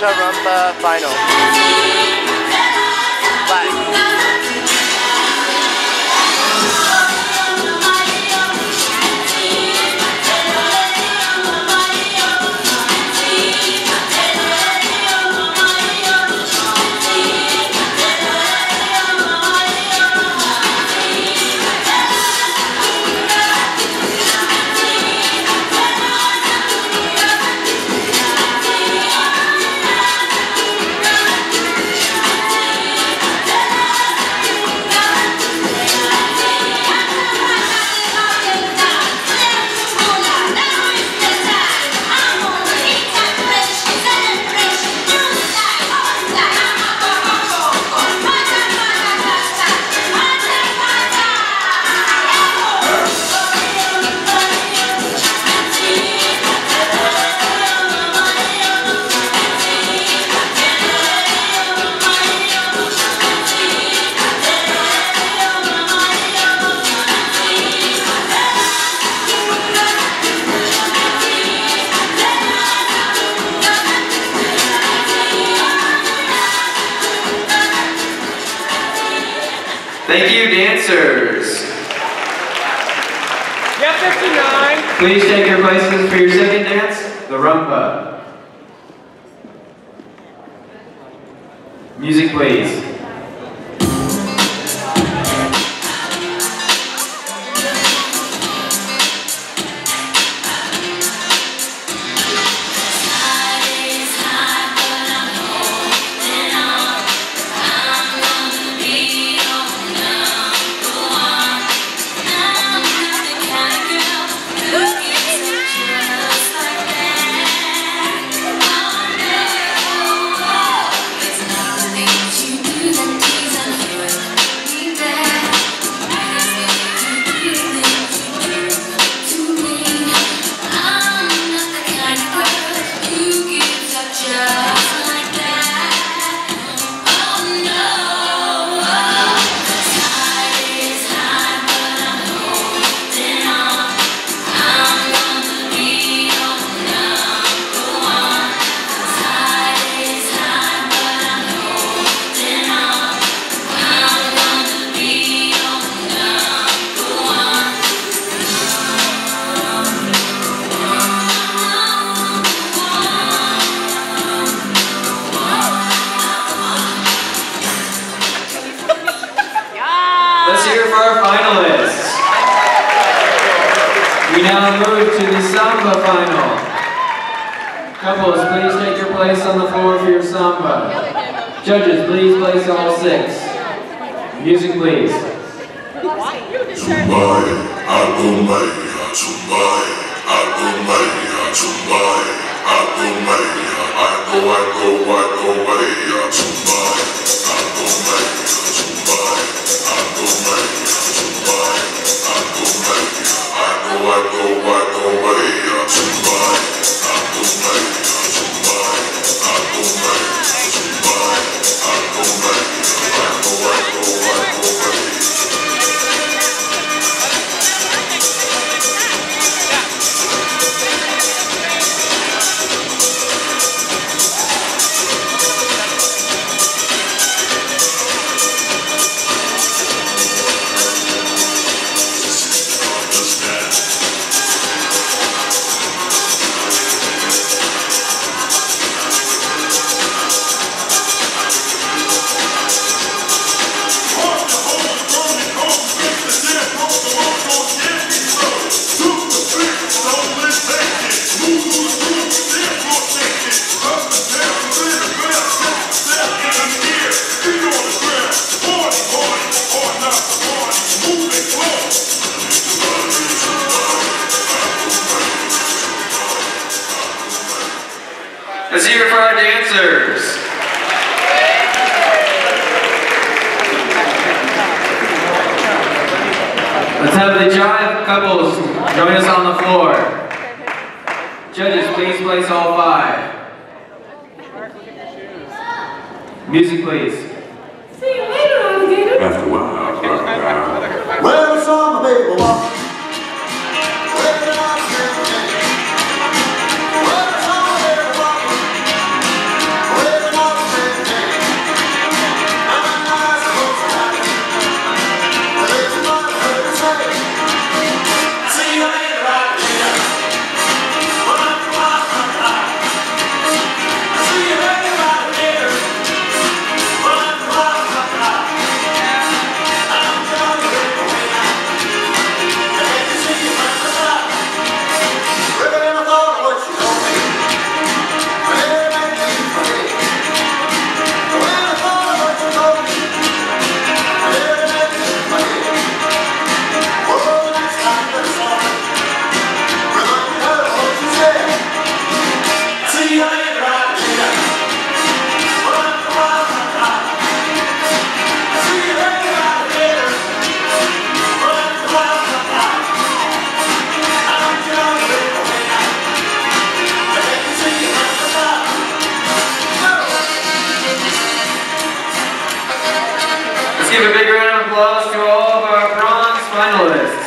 Rumba Final. Flag. Thank you, dancers. Yeah, 59. Please take your places for your second dance, the rumba. Music, please. Let's hear for our finalists. We now move to the samba final. Couples, please take your place on the floor for your samba. Judges, please place all six. Music, please. Tumbai, Agumai, Tumbai, Agumai, Tumbai, Agumai, Ago, Let's hear it for our dancers. Let's have the jive couples join us on the floor. Judges, please place all five. Music, please. After a while, uh, Well, some baby walk. Well, applause to all of our bronze finalists.